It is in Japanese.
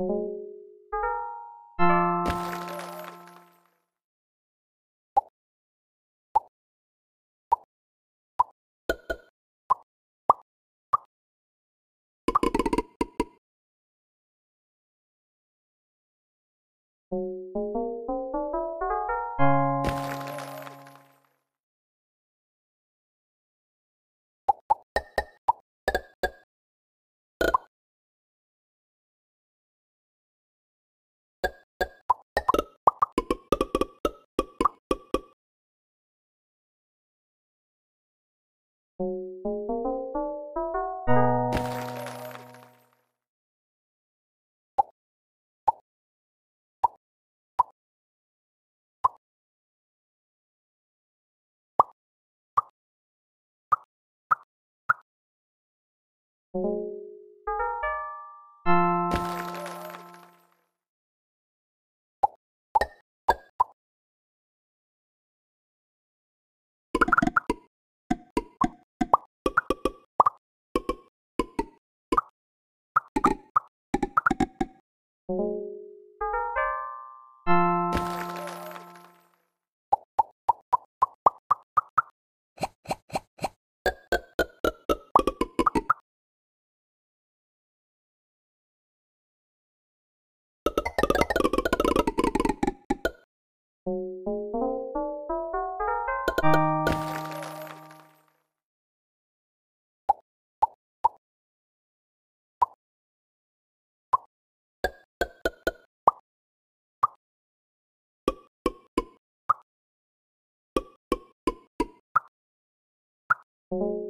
you you you